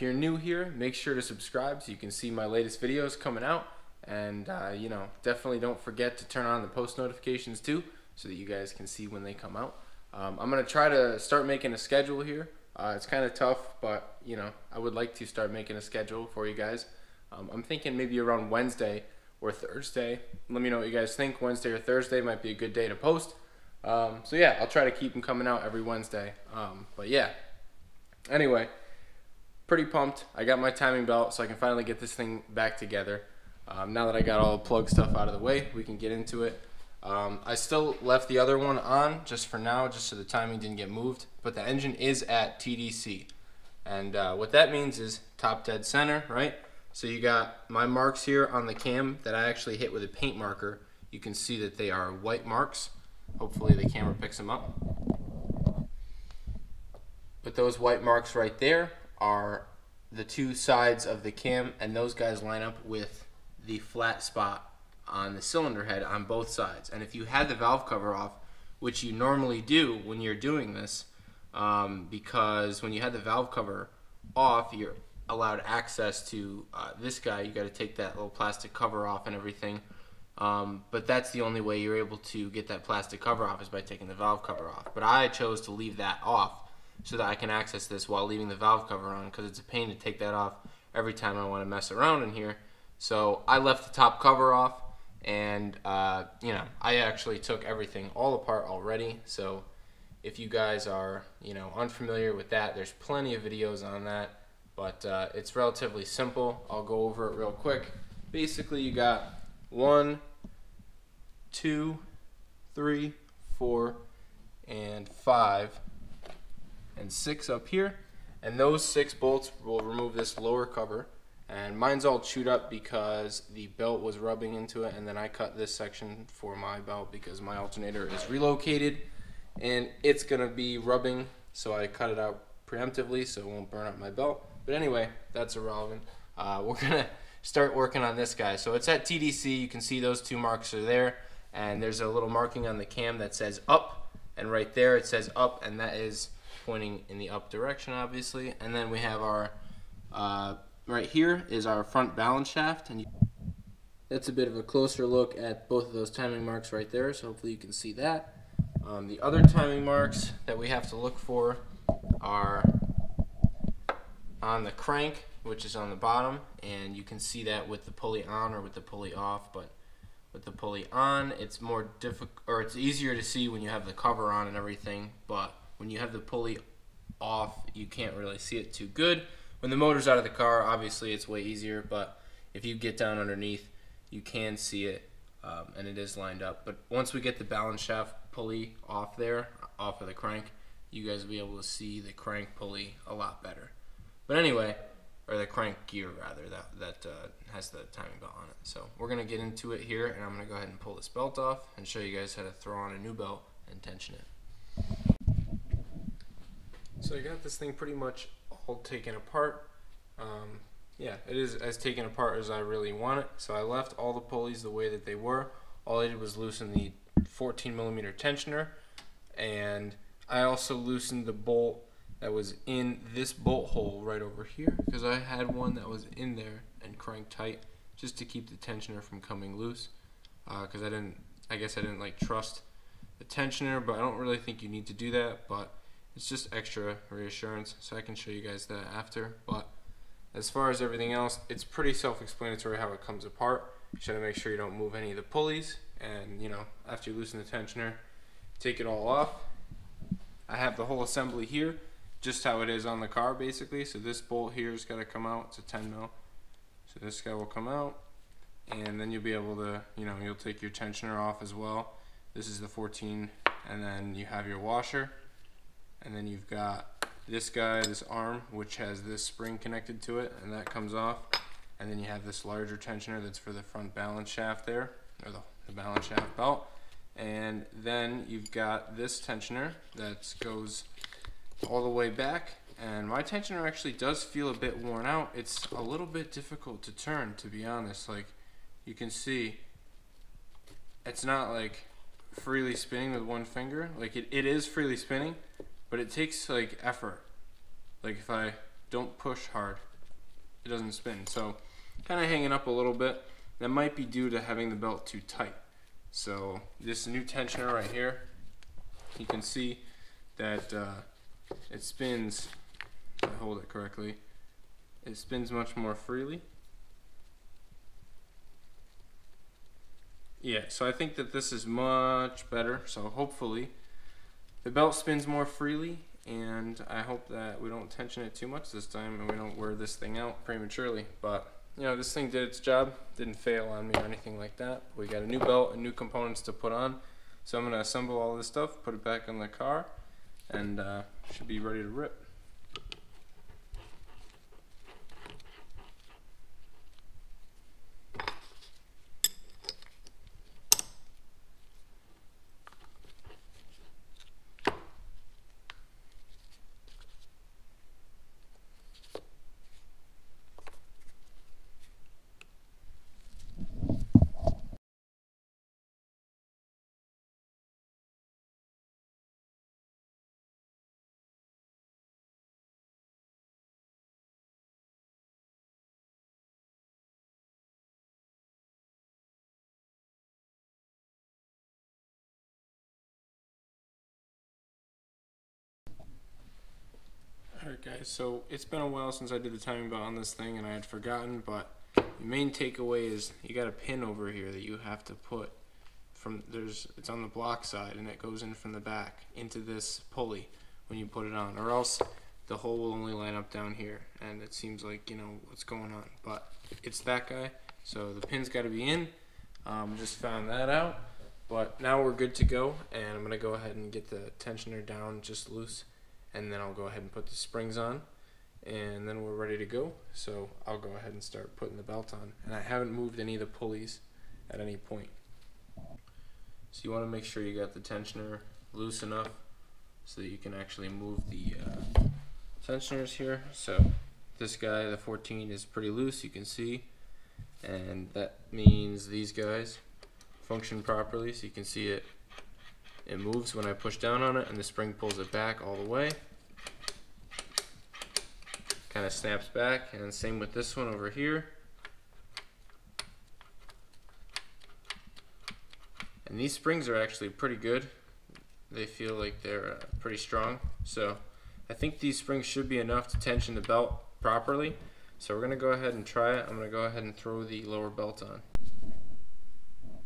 if you're new here, make sure to subscribe so you can see my latest videos coming out. And, uh, you know, definitely don't forget to turn on the post notifications too so that you guys can see when they come out. Um, I'm going to try to start making a schedule here. Uh, it's kind of tough, but, you know, I would like to start making a schedule for you guys. Um, I'm thinking maybe around Wednesday or Thursday. Let me know what you guys think. Wednesday or Thursday might be a good day to post. Um, so yeah, I'll try to keep them coming out every Wednesday. Um, but yeah, anyway, pretty pumped. I got my timing belt, so I can finally get this thing back together. Um, now that I got all the plug stuff out of the way, we can get into it. Um, I still left the other one on just for now, just so the timing didn't get moved. But the engine is at TDC, and uh, what that means is top dead center, right? So you got my marks here on the cam that I actually hit with a paint marker. You can see that they are white marks. Hopefully the camera picks them up. But those white marks right there are the two sides of the cam, and those guys line up with the flat spot on the cylinder head on both sides. And if you had the valve cover off, which you normally do when you're doing this, um, because when you had the valve cover off, you're allowed access to uh, this guy. You got to take that little plastic cover off and everything. Um, but that's the only way you're able to get that plastic cover off is by taking the valve cover off. But I chose to leave that off so that I can access this while leaving the valve cover on because it's a pain to take that off every time I want to mess around in here. So I left the top cover off and uh, you know I actually took everything all apart already. So if you guys are you know unfamiliar with that, there's plenty of videos on that. But uh, it's relatively simple. I'll go over it real quick. Basically, you got one, two, three, four, and five, and six up here. And those six bolts will remove this lower cover. And mine's all chewed up because the belt was rubbing into it, and then I cut this section for my belt because my alternator is relocated and it's gonna be rubbing, so I cut it out preemptively so it won't burn up my belt. But anyway, that's irrelevant. Uh, we're gonna start working on this guy. So it's at TDC. You can see those two marks are there, and there's a little marking on the cam that says up, and right there it says up, and that is pointing in the up direction, obviously. And then we have our uh, right here is our front balance shaft, and that's a bit of a closer look at both of those timing marks right there. So hopefully you can see that. Um, the other timing marks that we have to look for are on the crank, which is on the bottom, and you can see that with the pulley on or with the pulley off, but with the pulley on, it's more difficult, or it's easier to see when you have the cover on and everything, but when you have the pulley off, you can't really see it too good. When the motor's out of the car, obviously it's way easier, but if you get down underneath, you can see it, um, and it is lined up. But once we get the balance shaft pulley off there, off of the crank, you guys will be able to see the crank pulley a lot better. But anyway, or the crank gear rather, that, that uh, has the timing belt on it. So we're going to get into it here, and I'm going to go ahead and pull this belt off and show you guys how to throw on a new belt and tension it. So I got this thing pretty much all taken apart. Um, yeah, it is as taken apart as I really want it. So I left all the pulleys the way that they were. All I did was loosen the 14 millimeter tensioner, and I also loosened the bolt that was in this bolt hole right over here because I had one that was in there and cranked tight just to keep the tensioner from coming loose because uh, I didn't I guess I didn't like trust the tensioner but I don't really think you need to do that but it's just extra reassurance so I can show you guys that after but as far as everything else it's pretty self-explanatory how it comes apart you just gotta make sure you don't move any of the pulleys and you know after you loosen the tensioner take it all off I have the whole assembly here just how it is on the car basically. So this bolt here is got to come out. It's a 10 mil. So this guy will come out and then you'll be able to, you know, you'll take your tensioner off as well. This is the 14 and then you have your washer and then you've got this guy, this arm, which has this spring connected to it and that comes off. And then you have this larger tensioner that's for the front balance shaft there, or the, the balance shaft belt. And then you've got this tensioner that goes all the way back and my tensioner actually does feel a bit worn out. It's a little bit difficult to turn to be honest. Like you can see it's not like freely spinning with one finger. Like it, it is freely spinning, but it takes like effort like if I don't push hard, it doesn't spin. So kind of hanging up a little bit. That might be due to having the belt too tight. So this new tensioner right here, you can see that uh, it spins, if I hold it correctly, it spins much more freely. Yeah, so I think that this is much better. So hopefully the belt spins more freely and I hope that we don't tension it too much this time and we don't wear this thing out prematurely. But you know, this thing did its job, didn't fail on me or anything like that. We got a new belt and new components to put on. So I'm gonna assemble all this stuff, put it back on the car, and uh, should be ready to rip. Alright guys, so it's been a while since I did the timing belt on this thing and I had forgotten, but the main takeaway is you got a pin over here that you have to put from there's it's on the block side and it goes in from the back into this pulley when you put it on or else the hole will only line up down here and it seems like you know what's going on but it's that guy so the pin's got to be in. Um, just found that out but now we're good to go and I'm gonna go ahead and get the tensioner down just loose and then I'll go ahead and put the springs on and then we're ready to go. So I'll go ahead and start putting the belt on. And I haven't moved any of the pulleys at any point. So you want to make sure you got the tensioner loose enough so that you can actually move the uh, tensioners here. So this guy the 14 is pretty loose you can see. And that means these guys function properly so you can see it it moves when I push down on it and the spring pulls it back all the way. Kind of snaps back and same with this one over here. And these springs are actually pretty good. They feel like they're uh, pretty strong. So I think these springs should be enough to tension the belt properly. So we're going to go ahead and try it. I'm to go ahead and throw the lower belt on.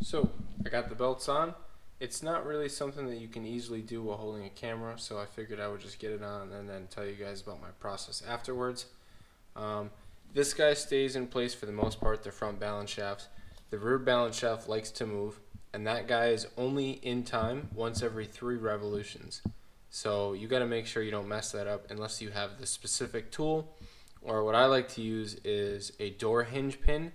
So I got the belts on it's not really something that you can easily do while holding a camera, so I figured I would just get it on and then tell you guys about my process afterwards. Um, this guy stays in place for the most part, the front balance shaft. The rear balance shaft likes to move, and that guy is only in time once every three revolutions. So you got to make sure you don't mess that up unless you have the specific tool, or what I like to use is a door hinge pin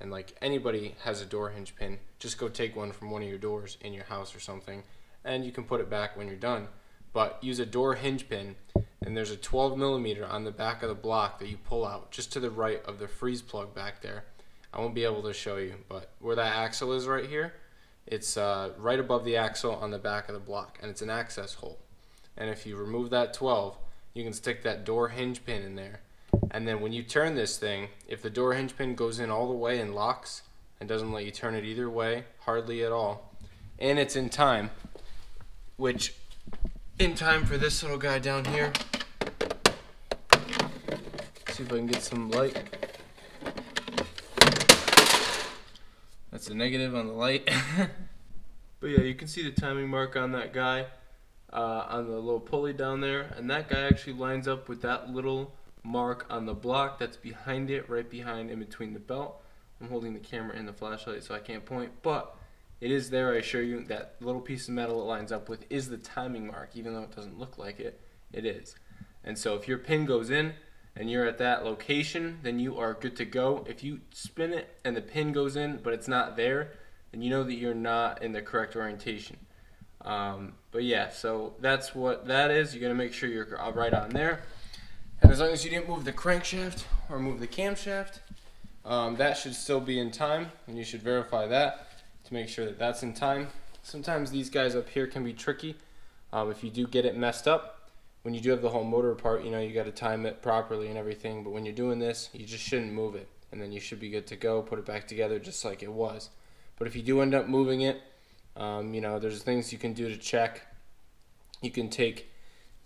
and like anybody has a door hinge pin, just go take one from one of your doors in your house or something, and you can put it back when you're done. But use a door hinge pin, and there's a 12 millimeter on the back of the block that you pull out just to the right of the freeze plug back there. I won't be able to show you, but where that axle is right here, it's uh, right above the axle on the back of the block, and it's an access hole. And if you remove that 12, you can stick that door hinge pin in there and then when you turn this thing, if the door hinge pin goes in all the way and locks and doesn't let you turn it either way, hardly at all, and it's in time, which in time for this little guy down here. See if I can get some light. That's a negative on the light. but yeah, you can see the timing mark on that guy uh, on the little pulley down there, and that guy actually lines up with that little mark on the block that's behind it, right behind in between the belt. I'm holding the camera and the flashlight so I can't point, but it is there. I assure you that little piece of metal it lines up with is the timing mark, even though it doesn't look like it, it is. And so if your pin goes in and you're at that location, then you are good to go. If you spin it and the pin goes in, but it's not there, then you know that you're not in the correct orientation. Um, but yeah, so that's what that is. You're going to make sure you're right on there. And as long as you didn't move the crankshaft or move the camshaft, um, that should still be in time. And you should verify that to make sure that that's in time. Sometimes these guys up here can be tricky. Um, if you do get it messed up, when you do have the whole motor apart, you know, you got to time it properly and everything. But when you're doing this, you just shouldn't move it. And then you should be good to go. Put it back together just like it was. But if you do end up moving it, um, you know, there's things you can do to check. You can take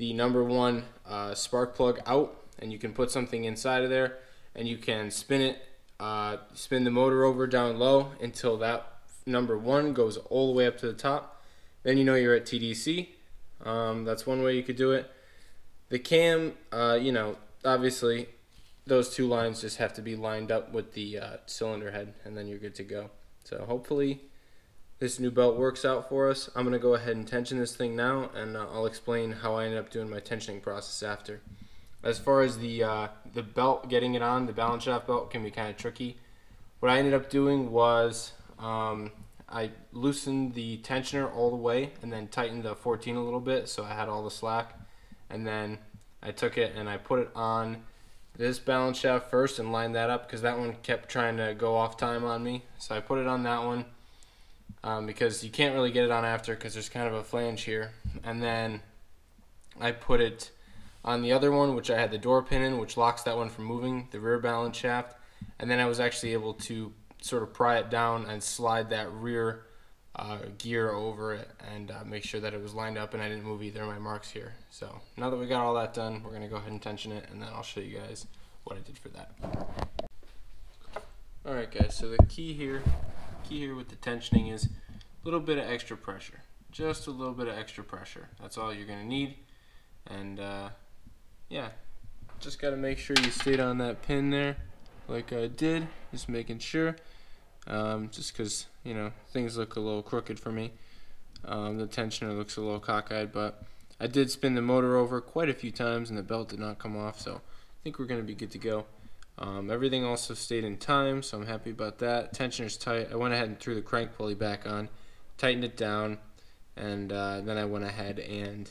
the number one uh, spark plug out and you can put something inside of there and you can spin it, uh, spin the motor over down low until that number one goes all the way up to the top. Then you know you're at TDC. Um, that's one way you could do it. The cam, uh, you know, obviously those two lines just have to be lined up with the uh, cylinder head, and then you're good to go. So hopefully this new belt works out for us. I'm going to go ahead and tension this thing now, and uh, I'll explain how I ended up doing my tensioning process after. As far as the uh, the belt, getting it on, the balance shaft belt can be kind of tricky. What I ended up doing was um, I loosened the tensioner all the way and then tightened the 14 a little bit so I had all the slack and then I took it and I put it on this balance shaft first and lined that up because that one kept trying to go off time on me. So I put it on that one um, because you can't really get it on after because there's kind of a flange here. And then I put it on the other one, which I had the door pin in, which locks that one from moving, the rear balance shaft. And then I was actually able to sort of pry it down and slide that rear uh, gear over it and uh, make sure that it was lined up and I didn't move either of my marks here. So now that we got all that done, we're going to go ahead and tension it and then I'll show you guys what I did for that. Alright guys, so the key here, key here with the tensioning is a little bit of extra pressure. Just a little bit of extra pressure. That's all you're going to need. And uh, yeah, just got to make sure you stayed on that pin there like I did, just making sure um, just because you know things look a little crooked for me. Um, the tensioner looks a little cockeyed, but I did spin the motor over quite a few times and the belt did not come off, so I think we're going to be good to go. Um, everything also stayed in time, so I'm happy about that. Tensioner's tight. I went ahead and threw the crank pulley back on, tightened it down, and uh, then I went ahead and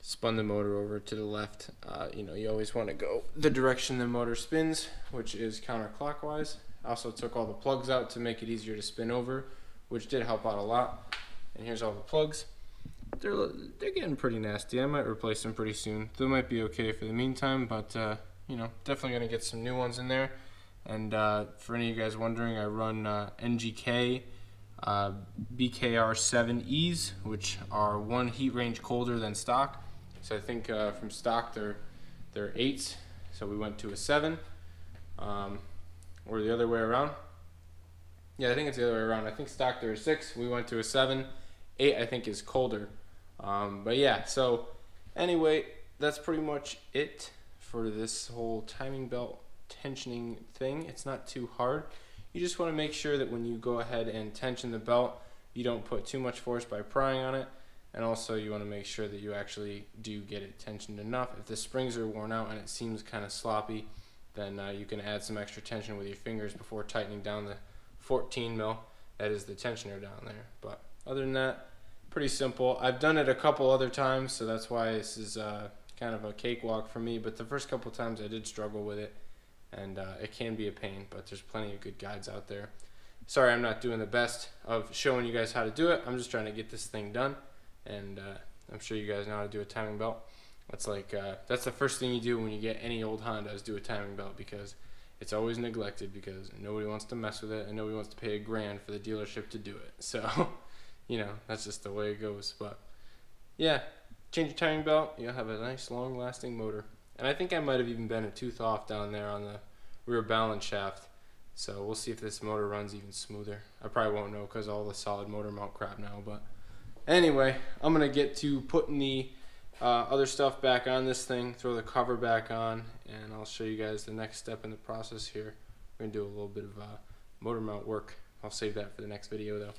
spun the motor over to the left. Uh, you know, you always want to go the direction the motor spins, which is counterclockwise. I Also took all the plugs out to make it easier to spin over, which did help out a lot. And here's all the plugs. They're, they're getting pretty nasty. I might replace them pretty soon. They might be okay for the meantime, but uh, you know, definitely gonna get some new ones in there. And uh, for any of you guys wondering, I run uh, NGK uh, BKR 7Es, which are one heat range colder than stock. So I think uh, from stock they're they're eights, so we went to a seven. Um, or the other way around. Yeah, I think it's the other way around. I think stock there is six. We went to a seven. Eight, I think, is colder. Um, but yeah, so anyway, that's pretty much it for this whole timing belt tensioning thing. It's not too hard. You just want to make sure that when you go ahead and tension the belt, you don't put too much force by prying on it. And also, you want to make sure that you actually do get it tensioned enough. If the springs are worn out and it seems kind of sloppy, then uh, you can add some extra tension with your fingers before tightening down the 14 mil. That is the tensioner down there. But other than that, pretty simple. I've done it a couple other times, so that's why this is uh, kind of a cakewalk for me. But the first couple times I did struggle with it, and uh, it can be a pain. But there's plenty of good guides out there. Sorry, I'm not doing the best of showing you guys how to do it. I'm just trying to get this thing done, and uh, I'm sure you guys know how to do a timing belt. That's like uh, that's the first thing you do when you get any old Honda is do a timing belt because it's always neglected because nobody wants to mess with it and nobody wants to pay a grand for the dealership to do it. So, you know, that's just the way it goes. But yeah, change your timing belt, you'll have a nice long lasting motor. And I think I might have even been a tooth off down there on the rear balance shaft. So we'll see if this motor runs even smoother. I probably won't know because all the solid motor mount crap now. But anyway, I'm going to get to putting the uh, other stuff back on this thing, throw the cover back on, and I'll show you guys the next step in the process here. We're going to do a little bit of uh, motor mount work. I'll save that for the next video though.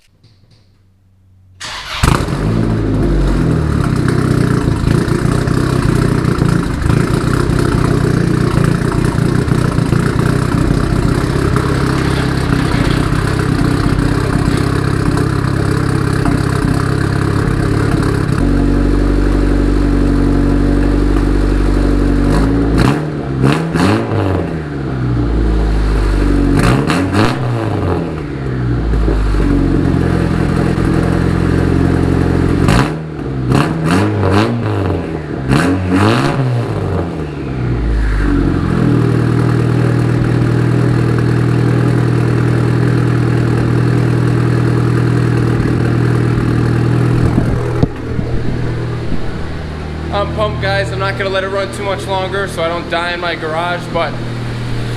Guys. I'm not gonna let it run too much longer so I don't die in my garage, but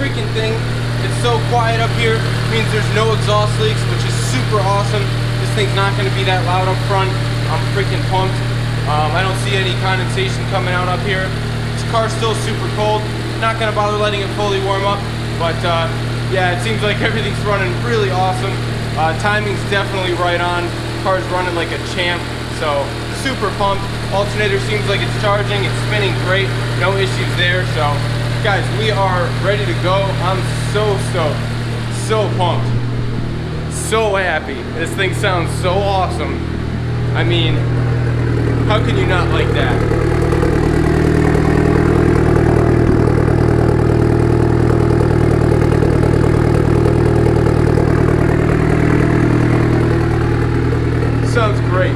freaking thing, it's so quiet up here. It means there's no exhaust leaks, which is super awesome. This thing's not gonna be that loud up front. I'm freaking pumped. Um, I don't see any condensation coming out up here. This car's still super cold. Not gonna bother letting it fully warm up, but uh, yeah, it seems like everything's running really awesome. Uh, timing's definitely right on. Car's running like a champ, so super pumped. Alternator seems like it's charging, it's spinning great, no issues there. So guys, we are ready to go. I'm so stoked, so pumped, so happy. This thing sounds so awesome. I mean, how can you not like that? Sounds great.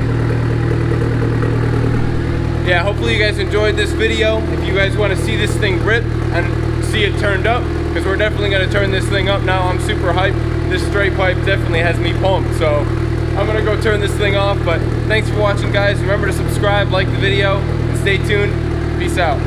Yeah, hopefully you enjoyed this video. If you guys want to see this thing rip and see it turned up, because we're definitely going to turn this thing up now. I'm super hyped. This straight pipe definitely has me pumped. So I'm going to go turn this thing off. But thanks for watching, guys. Remember to subscribe, like the video, and stay tuned. Peace out.